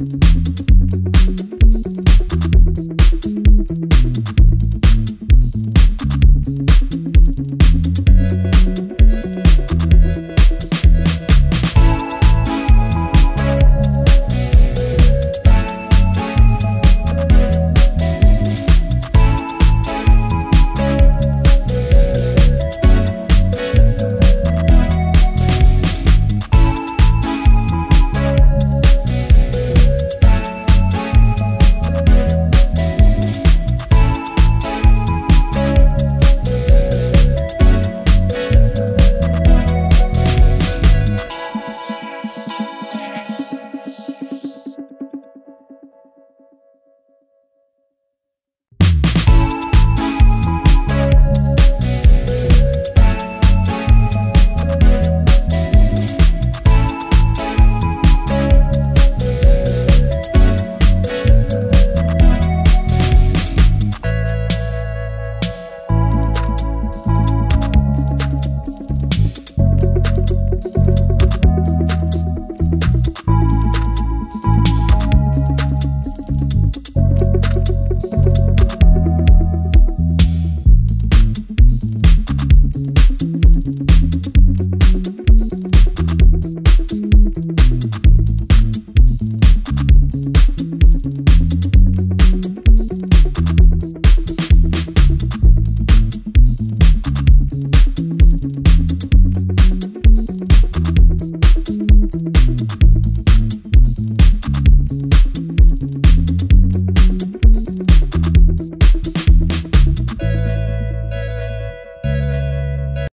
¡Gracias! you